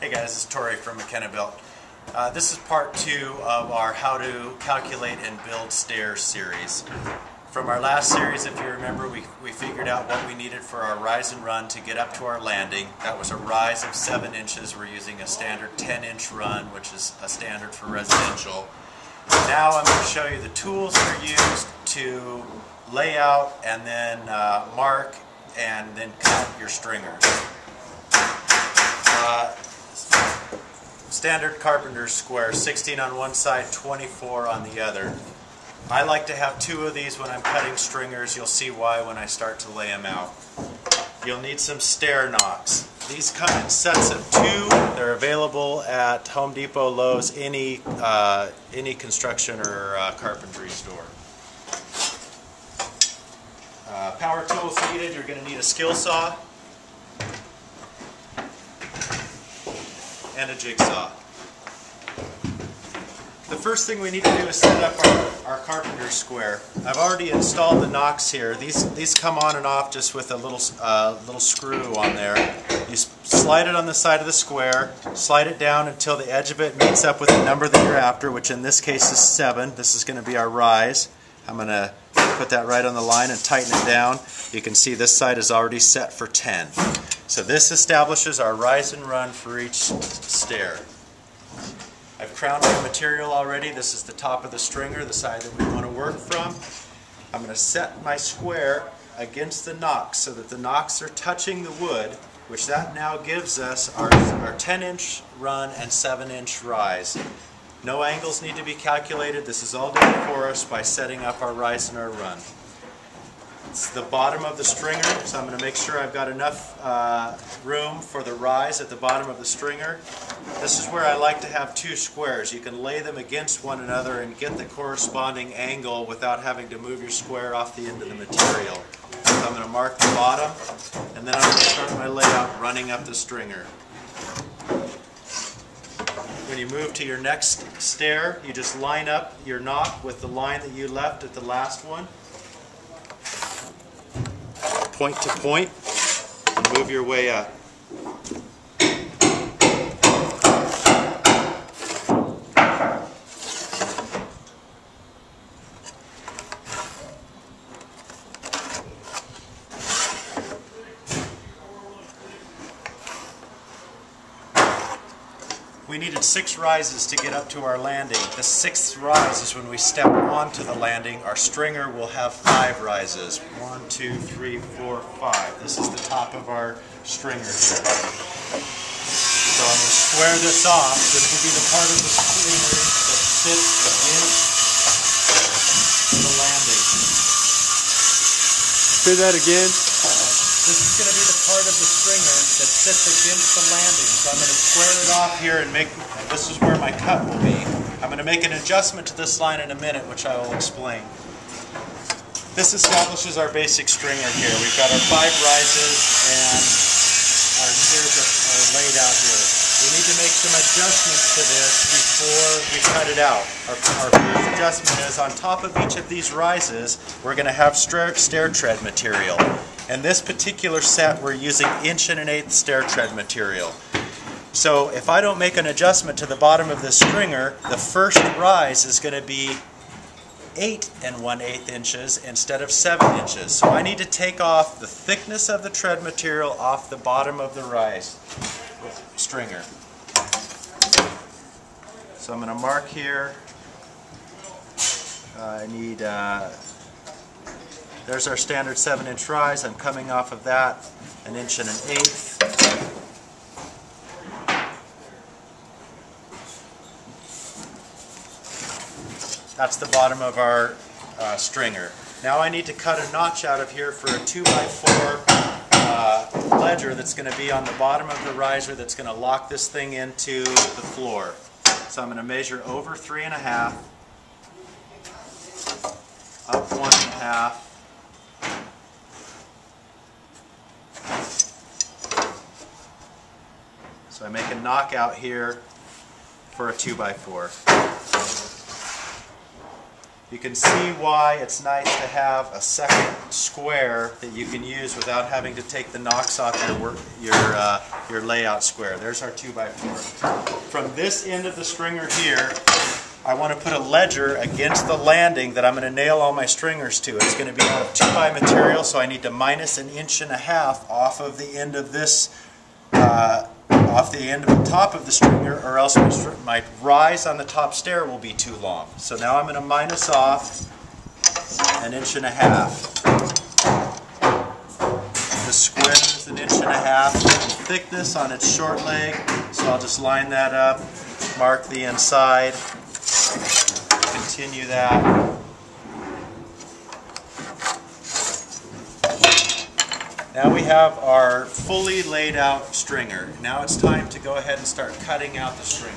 Hey guys, is Tori from Makena Built. Uh, this is part two of our how to calculate and build stairs series. From our last series, if you remember, we, we figured out what we needed for our rise and run to get up to our landing. That was a rise of 7 inches. We're using a standard 10 inch run, which is a standard for residential. Now I'm going to show you the tools that are used to lay out and then uh, mark and then cut your stringers. Uh, standard carpenter's square, 16 on one side, 24 on the other. I like to have two of these when I'm cutting stringers. You'll see why when I start to lay them out. You'll need some stair knocks. These come in sets of two. They're available at Home Depot, Lowe's, any uh, any construction or uh, carpentry store. Uh, power tools needed. You're going to need a skill saw and a jigsaw. The first thing we need to do is set up our, our carpenter square. I've already installed the nocks here. These these come on and off just with a little uh, little screw on there. You slide it on the side of the square, slide it down until the edge of it meets up with the number that you're after, which in this case is 7. This is going to be our rise. I'm going to put that right on the line and tighten it down. You can see this side is already set for 10. So this establishes our rise and run for each stair. I've crowned my material already. This is the top of the stringer, the side that we want to work from. I'm going to set my square against the nocks so that the nocks are touching the wood, which that now gives us our, our 10 inch run and 7 inch rise. No angles need to be calculated. This is all done for us by setting up our rise and our run. It's the bottom of the stringer, so I'm going to make sure I've got enough uh, room for the rise at the bottom of the stringer. This is where I like to have two squares. You can lay them against one another and get the corresponding angle without having to move your square off the end of the material. So I'm going to mark the bottom, and then I'm going to start my layout running up the stringer. When you move to your next stair, you just line up your nock with the line that you left at the last one point to point and move your way up. We needed six rises to get up to our landing. The sixth rise is when we step onto the landing. Our stringer will have five rises. One, two, three, four, five. This is the top of our stringer here. So I'm going to square this off. This will be the part of the stringer that sits against the landing. Say that again. This is going to be the part of the stringer that sits against the landing. So I'm going to square it off here and make, this is where my cut will be. I'm going to make an adjustment to this line in a minute, which I will explain. This establishes our basic stringer here. We've got our five rises and our stairs are, are laid out here. We need to make some adjustments to this before we cut it out. Our, our first adjustment is on top of each of these rises, we're going to have stair, stair tread material. In this particular set, we're using inch and an eighth stair tread material. So if I don't make an adjustment to the bottom of the stringer, the first rise is going to be 8 and 1 8 inches instead of 7 inches. So I need to take off the thickness of the tread material off the bottom of the rise stringer. So I'm going to mark here. Uh, I need uh, there's our standard 7 inch rise. I'm coming off of that an inch and an eighth. That's the bottom of our uh, stringer. Now I need to cut a notch out of here for a 2x4 uh, ledger that's going to be on the bottom of the riser that's going to lock this thing into the floor. So I'm going to measure over 3.5, up 1.5, So I make a knockout here for a 2x4. you can see why it's nice to have a second square that you can use without having to take the knocks off your work, your uh, your layout square. There's our 2x4. From this end of the stringer here, I want to put a ledger against the landing that I'm going to nail all my stringers to. It's going to be out of two by material, so I need to minus an inch and a half off of the end of this. Uh, off the end of the top of the stringer or else my, rise on the top stair will be too long. So now I'm going to minus off an inch and a half. The square is an inch and a half thickness on its short leg, so I'll just line that up, mark the inside, continue that. Now we have our fully laid out stringer. Now it's time to go ahead and start cutting out the stringer.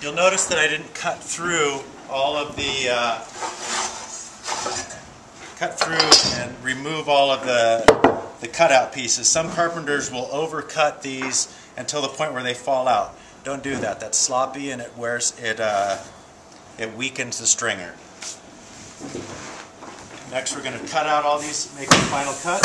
You'll notice that I didn't cut through all of the, uh, cut through and remove all of the, the cutout pieces. Some carpenters will overcut these until the point where they fall out. Don't do that. That's sloppy and it wears, it, uh, it weakens the stringer. Next we're going to cut out all these, make the final cut.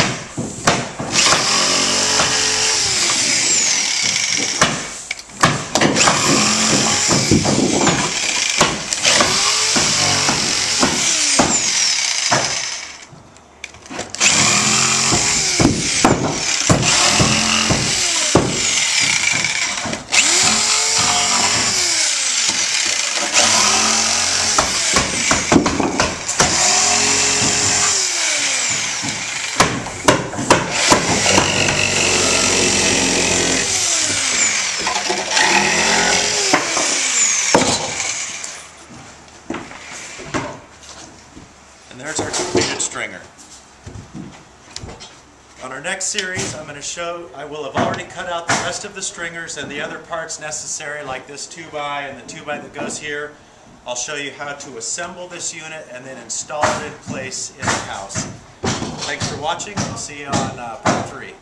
And there's our completed stringer. On our next series, I'm going to show, I will have already cut out the rest of the stringers and the other parts necessary, like this 2x and the 2x that goes here. I'll show you how to assemble this unit and then install it in place in the house. Thanks for watching. I'll see you on uh, part 3.